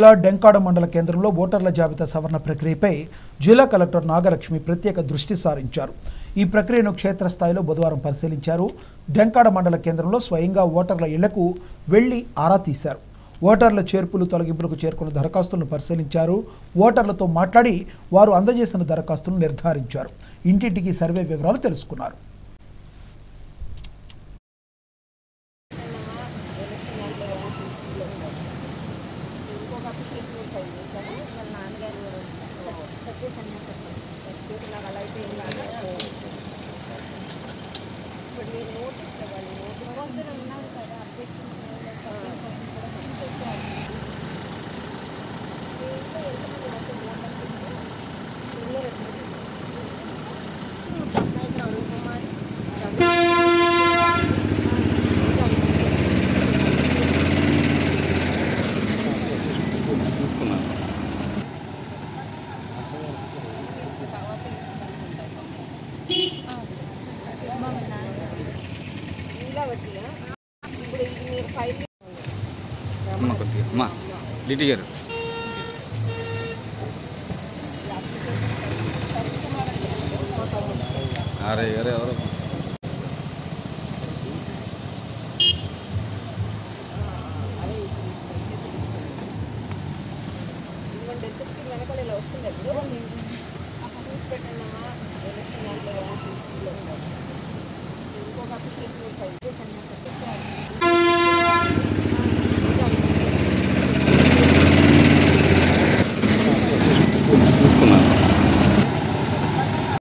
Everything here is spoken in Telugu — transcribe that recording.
జిల్లా డెంకాడ మండల కేంద్రంలో ఓటర్ల జాబితా సవరణ ప్రక్రియపై జిల్లా కలెక్టర్ నాగలక్ష్మి ప్రత్యేక దృష్టి సారించారు. ఈ ప్రక్రియను క్షేత్రస్థాయిలో బుధవారం పరిశీలించారు. డెంకాడ మండల కేంద్రంలో స్వయంగా ఓటర్ల ఇళ్ళకు వెళ్ళి ఆరా తీశారు. ఓటర్ల చేర్పులు తొలగింపులకు చేరుకున్న దరఖాస్తులను పరిశీలించారు. ఓటర్లతో మాట్లాడి వారు అందజేసిన దరఖాస్తులను నిర్ధారించారు. ఇంటింటికి సర్వే వివరాలు తెలుసుకున్నారు. ప్రతి సన్యాసం ప్రత్యేకంగా అలా అయితే ఏం కాదు ఇప్పుడు మీరు నోటీస్ ఇవ్వాలి నోటీస్ ఉన్నారు కదా అప్డేట్ అమ్మ కొద్దిగా అమ్మ డిటి గారు. అరే గారు ఎవరు? వెనకాల ఇలా వస్తుంది చూసి పెట్టండి